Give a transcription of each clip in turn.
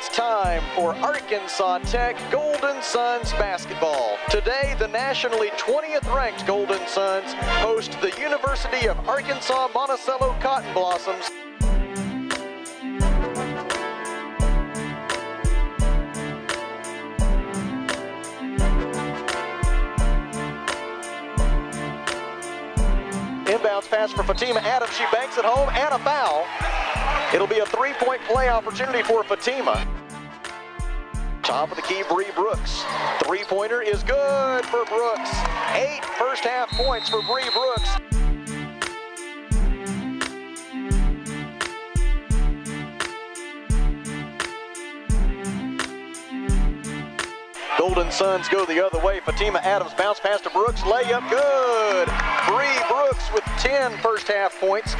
it's time for Arkansas Tech Golden Suns basketball. Today, the nationally 20th ranked Golden Suns host the University of Arkansas Monticello Cotton Blossoms. Pass for Fatima Adams. She banks it home and a foul. It'll be a three-point play opportunity for Fatima. Top of the key, Bree Brooks. Three-pointer is good for Brooks. Eight first half points for Bree Brooks. Golden Suns go the other way. Fatima Adams bounce pass to Brooks. Layup good. Bree Brooks with 10 first half points.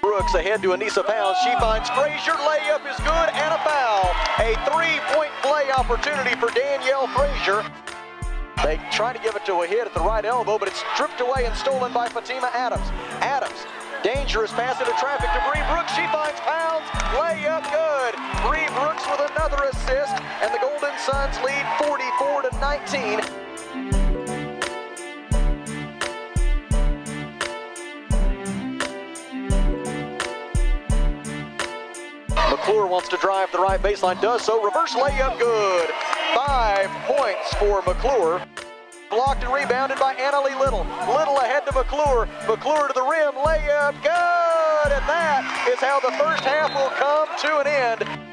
Brooks ahead to Anissa Pounds. She finds Frazier. Layup is good and a foul. A three-point play opportunity for Danielle Frazier. They try to give it to a hit at the right elbow, but it's stripped away and stolen by Fatima Adams. Adams, dangerous pass into traffic to Bree Brooks. She finds Pounds. Layup good. Bree Brooks with another assist, and the Golden Suns lead 44 to 19. McClure wants to drive the right baseline, does so. Reverse layup, good. Five points for McClure. Blocked and rebounded by Annalie Little. Little ahead to McClure. McClure to the rim, layup, good. And that is how the first half will come to an end.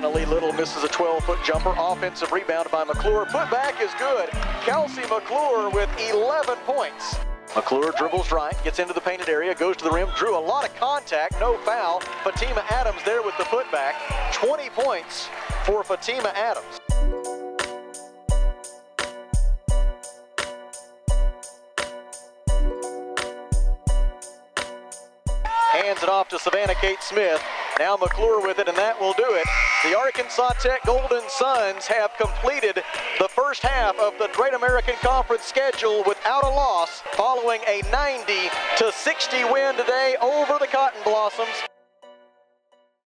Annalie Little misses a 12-foot jumper. Offensive rebound by McClure. Putback is good. Kelsey McClure with 11 points. McClure dribbles right, gets into the painted area, goes to the rim, drew a lot of contact, no foul. Fatima Adams there with the putback. 20 points for Fatima Adams. Hands it off to Savannah Kate Smith. Now McClure with it, and that will do it. The Arkansas Tech Golden Suns have completed the first half of the Great American Conference schedule without a loss, following a 90 to 60 win today over the Cotton Blossoms.